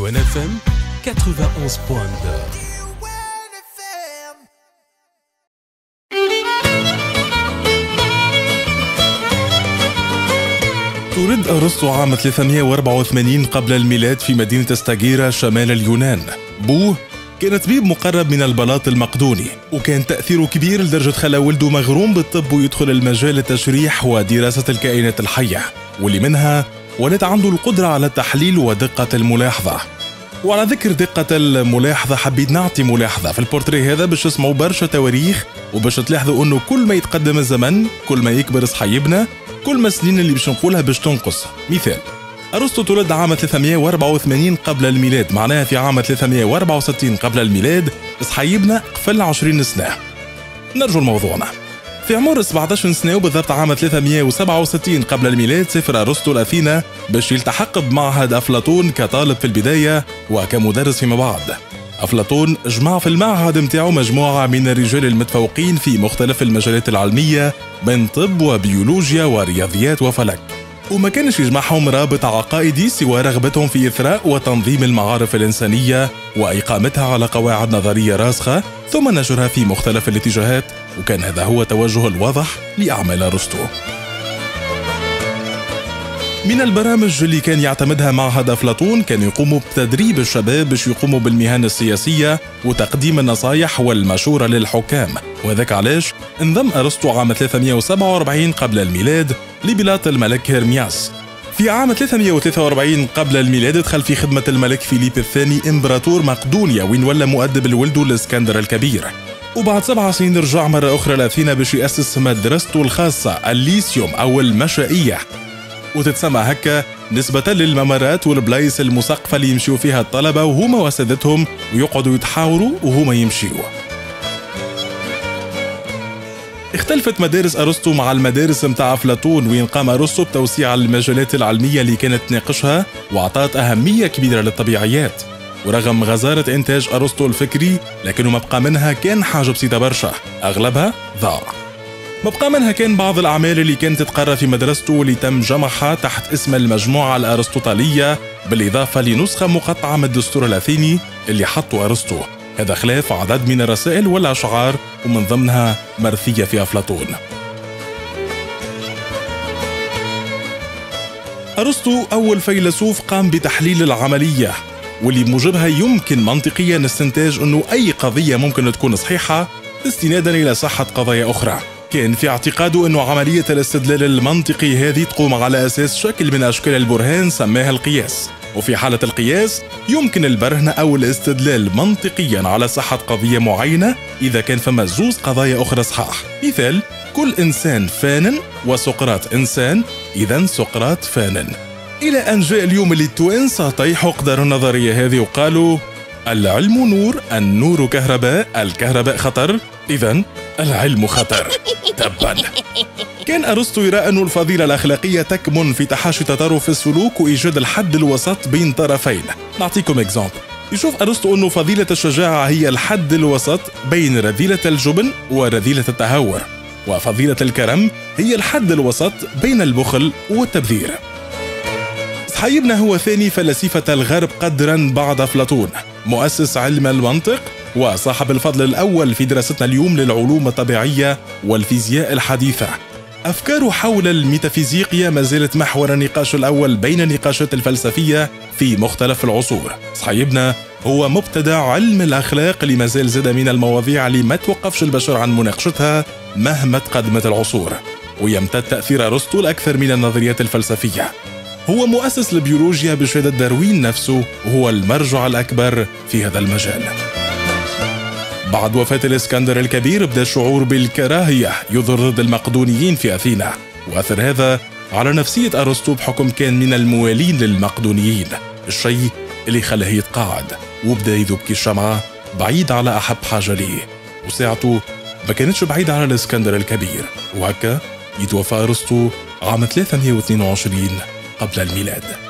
Radio NFM 91.2 تولد أرسطو عام 384 قبل الميلاد في مدينة استاغيرا شمال اليونان. بوه كان طبيب مقرب من البلاط المقدوني وكان تأثيره كبير لدرجة خلى ولده مغروم بالطب ويدخل المجال التشريح ودراسة الكائنات الحية واللي منها ولد عنده القدرة على التحليل ودقة الملاحظة. وعلى ذكر دقة الملاحظة حبيت نعطي ملاحظة. في البورتري هذا باش تسمعوا برشا تواريخ وباش تلاحظوا إنه كل ما يتقدم الزمن كل ما يكبر صحيبنا كل ما السنين اللي باش نقولها باش تنقص. مثال أرسطو تولد عام 384 قبل الميلاد. معناها في عام 364 قبل الميلاد صحيبنا قفل 20 سنة. نرجو لموضوعنا في عمر 17 سنة وبالضبط عام 367 قبل الميلاد سافر أرسطو لأثينا باش يلتحق بمعهد أفلاطون كطالب في البداية وكمدرس فيما بعد. أفلاطون جمع في المعهد متاعه مجموعة من الرجال المتفوقين في مختلف المجالات العلمية من طب وبيولوجيا ورياضيات وفلك. وما كانش يجمعهم رابط عقائدي سوى رغبتهم في إثراء وتنظيم المعارف الإنسانية وإقامتها على قواعد نظرية راسخة ثم نشرها في مختلف الاتجاهات وكان هذا هو توجه الواضح لأعمال أرسطو. من البرامج اللي كان يعتمدها معهد أفلاطون كان يقوموا بتدريب الشباب باش يقوموا بالمهن السياسية وتقديم النصايح والمشورة للحكام. وذاك علاش؟ انضم أرسطو عام 347 قبل الميلاد لبلاط الملك هرمياس في عام 343 قبل الميلاد دخل في خدمة الملك فيليب الثاني إمبراطور مقدونيا وين ولا مؤدب الولد الإسكندر الكبير. وبعد سبع سنين رجع مرة أخرى لأثينا باش يأسس مدرسته الخاصة الليسيوم أو المشائية. وتتسمى هكا نسبة للممرات والبلايص المسقفة اللي يمشيو فيها الطلبة وهما واساتذتهم ويقعدوا يتحاوروا وهما يمشيوا اختلفت مدارس أرسطو مع المدارس متاع أفلاطون وين قام أرسطو بتوسيع المجالات العلمية اللي كانت تناقشها وأعطت أهمية كبيرة للطبيعيات. ورغم غزارة إنتاج أرسطو الفكري لكنه بقى منها كان حاجة بسيطة برشا أغلبها ضاع. ما بقى منها كان بعض الأعمال اللي كانت تتقرى في مدرسته واللي تم جمعها تحت اسم المجموعة الأرسطوطالية بالإضافة لنسخة مقطعة من الدستور الأثيني اللي حطه أرسطو. هذا خلاف عدد من الرسائل والأشعار ومن ضمنها مرثية في أفلاطون. أرسطو أول فيلسوف قام بتحليل العملية واللي بموجبها يمكن منطقيا استنتاج أنه أي قضية ممكن تكون صحيحة استنادا إلى صحة قضايا أخرى. كان في اعتقاده أنه عملية الاستدلال المنطقي هذه تقوم على أساس شكل من أشكال البرهان سماها القياس. وفي حالة القياس يمكن البرهن أو الاستدلال منطقيا على صحة قضية معينة إذا كان فما زوز قضايا أخرى صحاح مثال كل إنسان فان وسقراط إنسان إذا سقراط فان. إلى أن جاء اليوم اللي التوانسة طيحوا قدروا النظرية هذه وقالوا العلم نور النور كهرباء الكهرباء خطر. إذا العلم خطر تبا. كان أرسطو يرى أن الفضيلة الأخلاقية تكمن في تحاشي تطرف السلوك وإيجاد الحد الوسط بين طرفين. نعطيكم إكزامبل يشوف أرسطو أنه فضيلة الشجاعة هي الحد الوسط بين رذيلة الجبن ورذيلة التهور وفضيلة الكرم هي الحد الوسط بين البخل والتبذير. صحيبنا هو ثاني فلاسفة الغرب قدرا بعد أفلاطون مؤسس علم المنطق وصاحب الفضل الأول في دراستنا اليوم للعلوم الطبيعية والفيزياء الحديثة. أفكاره حول الميتافيزيقيا ما زالت محور النقاش الأول بين النقاشات الفلسفية في مختلف العصور. صحيبنا هو مبتدع علم الأخلاق اللي ما زال زاد من المواضيع اللي ما توقفش البشر عن مناقشتها مهما تقدمت العصور. ويمتد تأثير أرسطو الأكثر من النظريات الفلسفية. هو مؤسس البيولوجيا بشهادة داروين نفسه وهو المرجع الأكبر في هذا المجال. بعد وفاة الإسكندر الكبير بدأ الشعور بالكراهية يظهر ضد المقدونيين في أثينا. وأثر هذا على نفسية أرسطو بحكم كان من الموالين للمقدونيين. الشيء اللي خلاه يتقاعد وبدأ يذبكي الشمعة بعيد على أحب حاجة ليه. وساعته ما كانتش بعيدة على الإسكندر الكبير. وهكا يتوفى أرسطو عام 322 قبل الميلاد.